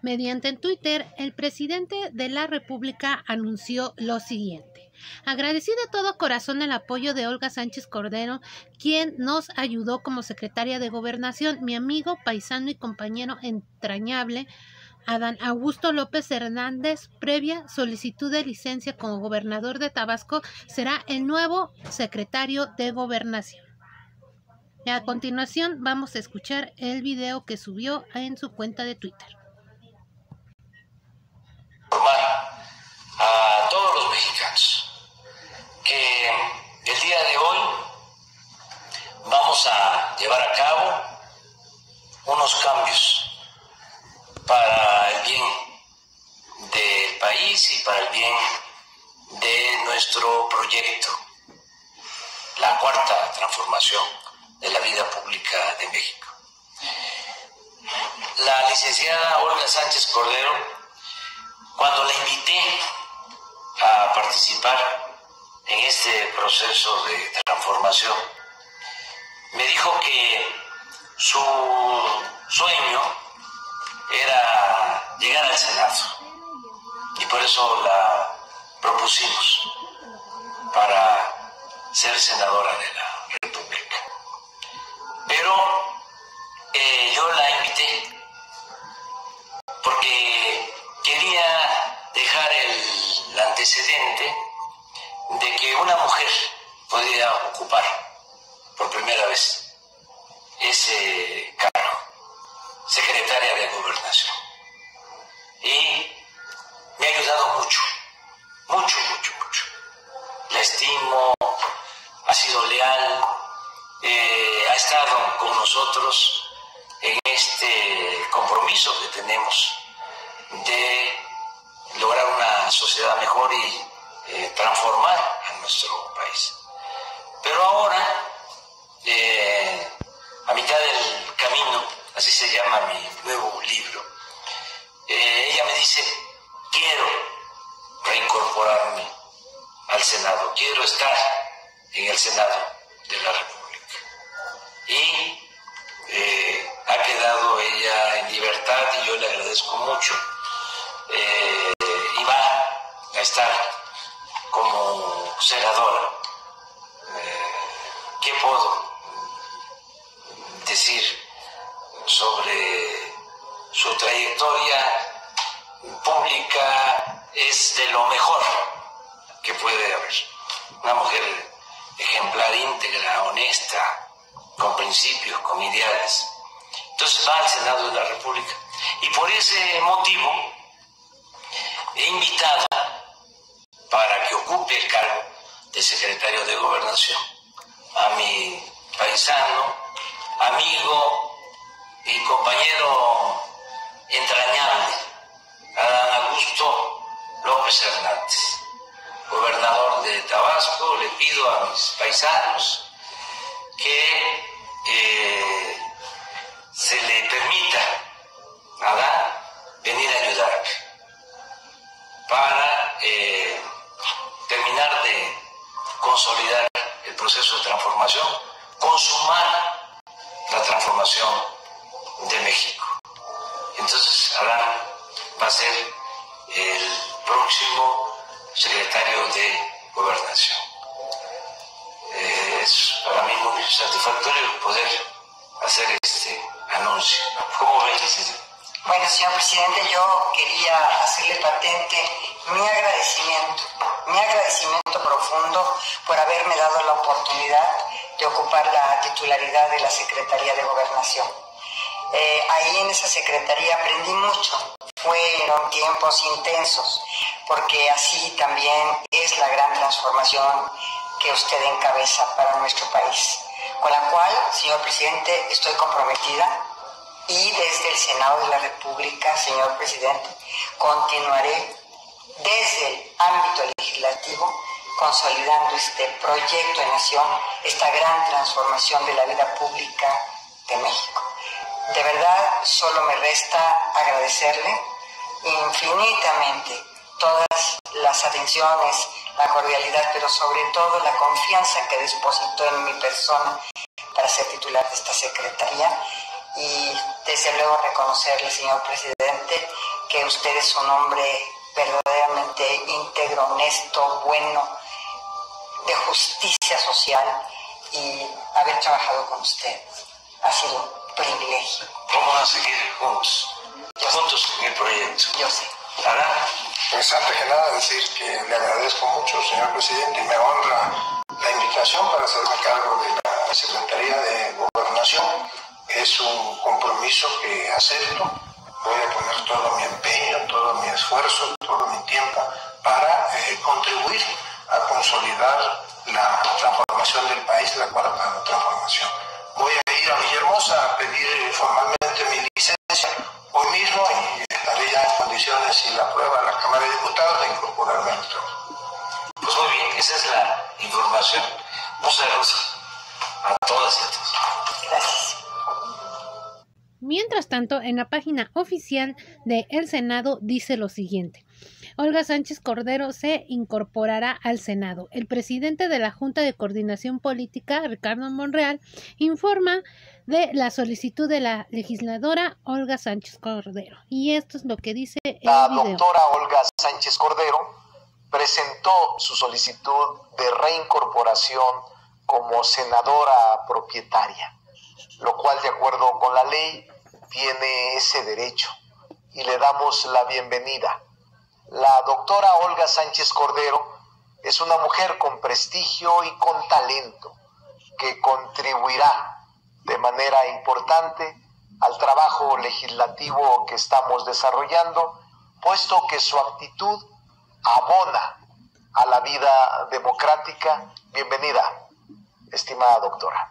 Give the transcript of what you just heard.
Mediante Twitter, el presidente de la República anunció lo siguiente. Agradecido de todo corazón el apoyo de Olga Sánchez Cordero, quien nos ayudó como secretaria de Gobernación, mi amigo, paisano y compañero entrañable, Adán Augusto López Hernández, previa solicitud de licencia como gobernador de Tabasco, será el nuevo secretario de Gobernación. A continuación vamos a escuchar el video que subió en su cuenta de Twitter. A todos los mexicanos que el día de hoy vamos a llevar a cabo unos cambios para el bien del país y para el bien de nuestro proyecto, la cuarta transformación de la vida pública de México. La licenciada Olga Sánchez Cordero, cuando la invité a participar en este proceso de transformación, me dijo que su sueño era llegar al Senado y por eso la propusimos para ser senadora de la República. Pero eh, yo la invité porque quería dejar el antecedente de que una mujer podía ocupar primera vez ese cargo secretaria de gobernación. Y me ha ayudado mucho, mucho, mucho, mucho. La estimo, ha sido leal, eh, ha estado con nosotros en este compromiso que tenemos de lograr una sociedad mejor y eh, transformar a nuestro país. Pero ahora, eh, mitad del camino, así se llama mi nuevo libro, eh, ella me dice, quiero reincorporarme al Senado, quiero estar en el Senado de la República. Y eh, ha quedado ella en libertad y yo le agradezco mucho. Eh, y va a estar como senadora. ¿Qué puedo decir? sobre su trayectoria pública es de lo mejor que puede haber. Una mujer ejemplar, íntegra, honesta, con principios, con ideales. Entonces va al Senado de la República. Y por ese motivo he invitado para que ocupe el cargo de secretario de gobernación a mi paisano, amigo, mi compañero entrañable, Adán Augusto López Hernández, gobernador de Tabasco, le pido a mis paisanos que eh, se le permita a Adán venir a ayudarme para eh, terminar de consolidar ser el próximo secretario de gobernación. Eh, es para mí muy satisfactorio poder hacer este anuncio. ¿Cómo ves, Bueno, señor presidente, yo quería hacerle patente mi agradecimiento, mi agradecimiento profundo por haberme dado la oportunidad de ocupar la titularidad de la Secretaría de Gobernación. Eh, ahí en esa secretaría aprendí mucho. Fueron tiempos intensos, porque así también es la gran transformación que usted encabeza para nuestro país, con la cual, señor presidente, estoy comprometida y desde el Senado de la República, señor presidente, continuaré desde el ámbito legislativo consolidando este proyecto de nación, esta gran transformación de la vida pública de México. De verdad, solo me resta agradecerle infinitamente todas las atenciones, la cordialidad, pero sobre todo la confianza que depositó en mi persona para ser titular de esta secretaría. Y desde luego reconocerle, señor presidente, que usted es un hombre verdaderamente íntegro, honesto, bueno, de justicia social y haber trabajado con usted. Ha sido privilegio. Vamos a seguir juntos, juntos en el proyecto. Yo sé. ¿Verdad? Pues antes que nada decir que le agradezco mucho, señor presidente, y me honra la invitación para hacerme cargo de la Secretaría de Gobernación. Es un compromiso que acepto. Voy a poner todo mi empeño, todo mi esfuerzo, todo mi tiempo para eh, contribuir a consolidar la transformación del país, la cuarta transformación. Ir a Villahermosa a pedir formalmente mi licencia hoy mismo y estaré ya en condiciones, si la prueba la Cámara de Diputados, de incorporarme al trabajo. Pues muy bien, esa es la información. Muchas gracias a todas y a todos. Gracias. Mientras tanto, en la página oficial de El Senado dice lo siguiente. Olga Sánchez Cordero se incorporará al Senado. El presidente de la Junta de Coordinación Política, Ricardo Monreal, informa de la solicitud de la legisladora Olga Sánchez Cordero. Y esto es lo que dice el La video. doctora Olga Sánchez Cordero presentó su solicitud de reincorporación como senadora propietaria, lo cual de acuerdo con la ley tiene ese derecho y le damos la bienvenida. La doctora Olga Sánchez Cordero es una mujer con prestigio y con talento que contribuirá de manera importante al trabajo legislativo que estamos desarrollando, puesto que su actitud abona a la vida democrática. Bienvenida, estimada doctora.